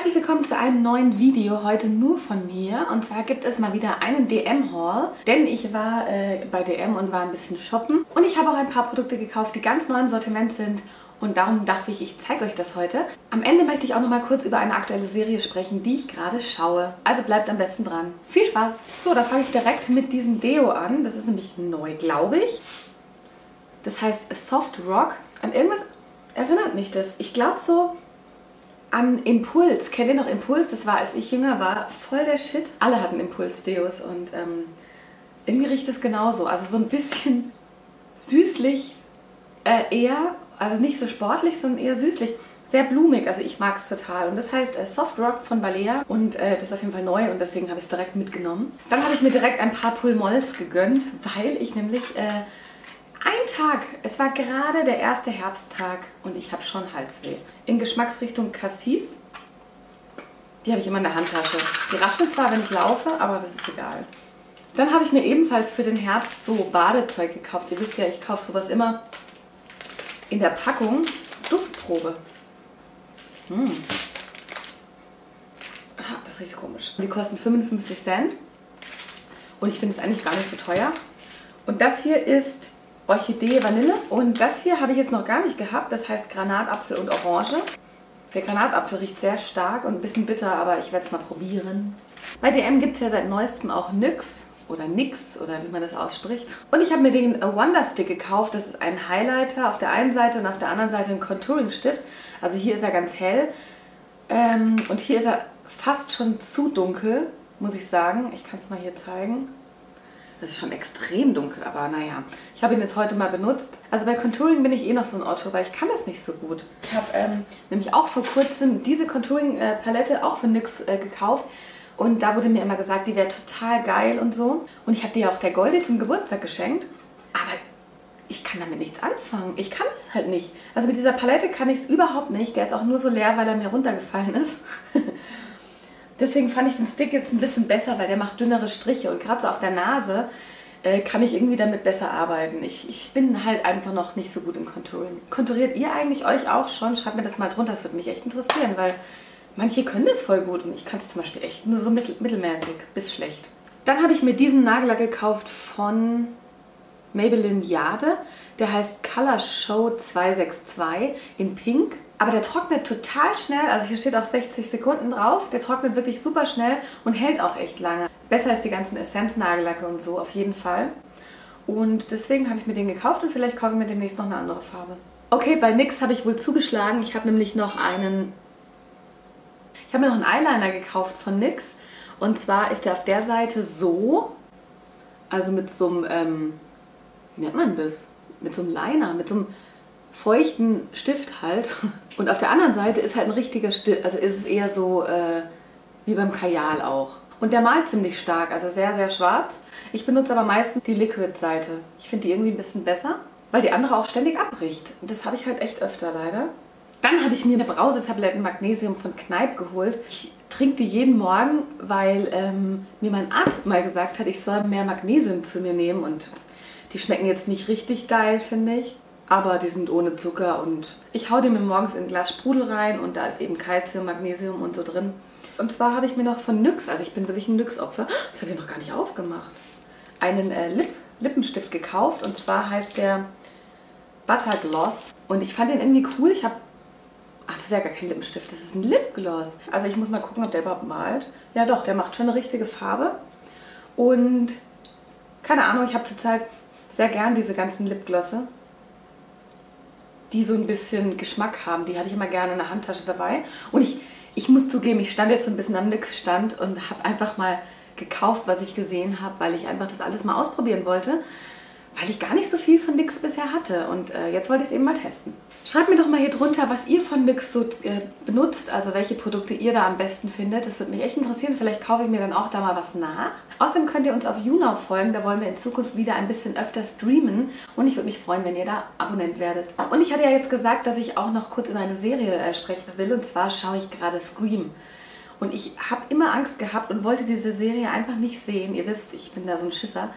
Herzlich willkommen zu einem neuen Video, heute nur von mir. Und zwar gibt es mal wieder einen DM-Haul, denn ich war äh, bei DM und war ein bisschen shoppen. Und ich habe auch ein paar Produkte gekauft, die ganz neu im Sortiment sind. Und darum dachte ich, ich zeige euch das heute. Am Ende möchte ich auch noch mal kurz über eine aktuelle Serie sprechen, die ich gerade schaue. Also bleibt am besten dran. Viel Spaß! So, da fange ich direkt mit diesem Deo an. Das ist nämlich neu, glaube ich. Das heißt Soft Rock. An irgendwas erinnert mich das. Ich glaube so an Impuls. Kennt ihr noch Impuls? Das war, als ich jünger war, voll der Shit. Alle hatten Impuls-Deos und ähm, irgendwie riecht es genauso. Also so ein bisschen süßlich äh, eher, also nicht so sportlich, sondern eher süßlich. Sehr blumig, also ich mag es total. Und das heißt äh, Soft Rock von Balea und äh, das ist auf jeden Fall neu und deswegen habe ich es direkt mitgenommen. Dann habe ich mir direkt ein paar Pulmolls gegönnt, weil ich nämlich äh, ein Tag, es war gerade der erste Herbsttag und ich habe schon Halsweh. In Geschmacksrichtung Cassis. Die habe ich immer in der Handtasche. Die raschelt zwar, wenn ich laufe, aber das ist egal. Dann habe ich mir ebenfalls für den Herbst so Badezeug gekauft. Ihr wisst ja, ich kaufe sowas immer in der Packung. Duftprobe. Hm. Ach, das riecht komisch. Die kosten 55 Cent. Und ich finde es eigentlich gar nicht so teuer. Und das hier ist Orchidee Vanille. Und das hier habe ich jetzt noch gar nicht gehabt. Das heißt Granatapfel und Orange. Der Granatapfel riecht sehr stark und ein bisschen bitter, aber ich werde es mal probieren. Bei DM gibt es ja seit neuestem auch NYX oder NYX oder wie man das ausspricht. Und ich habe mir den Wonder Stick gekauft. Das ist ein Highlighter auf der einen Seite und auf der anderen Seite ein Contouring-Stift. Also hier ist er ganz hell ähm, und hier ist er fast schon zu dunkel, muss ich sagen. Ich kann es mal hier zeigen. Das ist schon extrem dunkel, aber naja. Ich habe ihn jetzt heute mal benutzt. Also bei Contouring bin ich eh noch so ein Otto, weil ich kann das nicht so gut. Ich habe ähm, nämlich auch vor kurzem diese Contouring-Palette auch von NYX äh, gekauft. Und da wurde mir immer gesagt, die wäre total geil und so. Und ich habe die ja auch der Goldi zum Geburtstag geschenkt. Aber ich kann damit nichts anfangen. Ich kann es halt nicht. Also mit dieser Palette kann ich es überhaupt nicht. Der ist auch nur so leer, weil er mir runtergefallen ist. Deswegen fand ich den Stick jetzt ein bisschen besser, weil der macht dünnere Striche und gerade so auf der Nase äh, kann ich irgendwie damit besser arbeiten. Ich, ich bin halt einfach noch nicht so gut im Contouring. Konturiert ihr eigentlich euch auch schon? Schreibt mir das mal drunter, das würde mich echt interessieren, weil manche können das voll gut und ich kann es zum Beispiel echt nur so mittel mittelmäßig bis schlecht. Dann habe ich mir diesen Nagellack gekauft von Maybelline Jade. Der heißt Color Show 262 in Pink. Aber der trocknet total schnell, also hier steht auch 60 Sekunden drauf. Der trocknet wirklich super schnell und hält auch echt lange. Besser als die ganzen Essenz-Nagellacke und so, auf jeden Fall. Und deswegen habe ich mir den gekauft und vielleicht kaufe ich mir demnächst noch eine andere Farbe. Okay, bei NYX habe ich wohl zugeschlagen. Ich habe nämlich noch einen... Ich habe mir noch einen Eyeliner gekauft von NYX. Und zwar ist der auf der Seite so, also mit so einem, ähm, wie nennt man das? Mit so einem Liner, mit so einem feuchten Stift halt. Und auf der anderen Seite ist halt ein richtiger Stift, also ist es eher so äh, wie beim Kajal auch. Und der malt ziemlich stark, also sehr, sehr schwarz. Ich benutze aber meistens die Liquid-Seite. Ich finde die irgendwie ein bisschen besser, weil die andere auch ständig abbricht. Und das habe ich halt echt öfter leider. Dann habe ich mir eine Brausetabletten Magnesium von Kneipp geholt. Ich trinke die jeden Morgen, weil ähm, mir mein Arzt mal gesagt hat, ich soll mehr Magnesium zu mir nehmen. Und die schmecken jetzt nicht richtig geil, finde ich aber die sind ohne Zucker und ich hau die mir morgens in ein Glas Sprudel rein und da ist eben Kalzium, Magnesium und so drin. Und zwar habe ich mir noch von NYX, also ich bin wirklich ein NYX-Opfer, das habe ich noch gar nicht aufgemacht, einen äh, Lip Lippenstift gekauft und zwar heißt der Butter Gloss und ich fand den irgendwie cool. Ich habe Ach, das ist ja gar kein Lippenstift, das ist ein Lipgloss. Also ich muss mal gucken, ob der überhaupt malt. Ja doch, der macht schon eine richtige Farbe. Und keine Ahnung, ich habe zurzeit sehr gern diese ganzen Lipglosse die so ein bisschen Geschmack haben. Die habe ich immer gerne in der Handtasche dabei. Und ich, ich muss zugeben, ich stand jetzt so ein bisschen am Nix-Stand und habe einfach mal gekauft, was ich gesehen habe, weil ich einfach das alles mal ausprobieren wollte weil ich gar nicht so viel von NYX bisher hatte und äh, jetzt wollte ich es eben mal testen. Schreibt mir doch mal hier drunter, was ihr von NYX so äh, benutzt, also welche Produkte ihr da am besten findet. Das würde mich echt interessieren. Vielleicht kaufe ich mir dann auch da mal was nach. Außerdem könnt ihr uns auf YouNow folgen, da wollen wir in Zukunft wieder ein bisschen öfter streamen und ich würde mich freuen, wenn ihr da Abonnent werdet. Und ich hatte ja jetzt gesagt, dass ich auch noch kurz über eine Serie äh, sprechen will und zwar schaue ich gerade Scream. Und ich habe immer Angst gehabt und wollte diese Serie einfach nicht sehen. Ihr wisst, ich bin da so ein Schisser.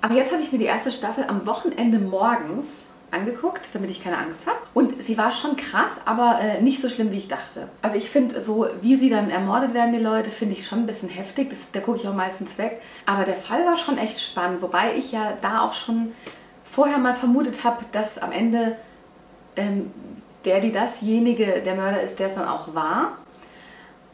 Aber jetzt habe ich mir die erste Staffel am Wochenende morgens angeguckt, damit ich keine Angst habe. Und sie war schon krass, aber äh, nicht so schlimm, wie ich dachte. Also ich finde so, wie sie dann ermordet werden, die Leute, finde ich schon ein bisschen heftig. Das, da gucke ich auch meistens weg. Aber der Fall war schon echt spannend, wobei ich ja da auch schon vorher mal vermutet habe, dass am Ende ähm, der, die dasjenige, der Mörder ist, der es dann auch war.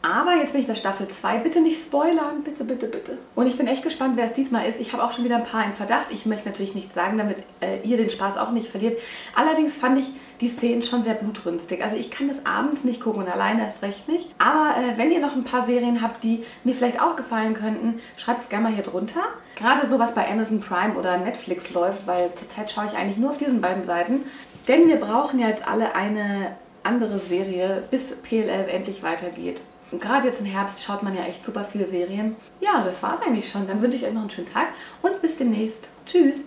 Aber jetzt bin ich bei Staffel 2. Bitte nicht spoilern, bitte, bitte, bitte. Und ich bin echt gespannt, wer es diesmal ist. Ich habe auch schon wieder ein paar in Verdacht. Ich möchte natürlich nichts sagen, damit äh, ihr den Spaß auch nicht verliert. Allerdings fand ich die Szenen schon sehr blutrünstig. Also ich kann das abends nicht gucken und alleine erst recht nicht. Aber äh, wenn ihr noch ein paar Serien habt, die mir vielleicht auch gefallen könnten, schreibt es gerne mal hier drunter. Gerade so was bei Amazon Prime oder Netflix läuft, weil zurzeit schaue ich eigentlich nur auf diesen beiden Seiten. Denn wir brauchen ja jetzt alle eine andere Serie, bis PLL endlich weitergeht. Gerade jetzt im Herbst schaut man ja echt super viele Serien. Ja, das war's eigentlich schon. Dann wünsche ich euch noch einen schönen Tag und bis demnächst. Tschüss!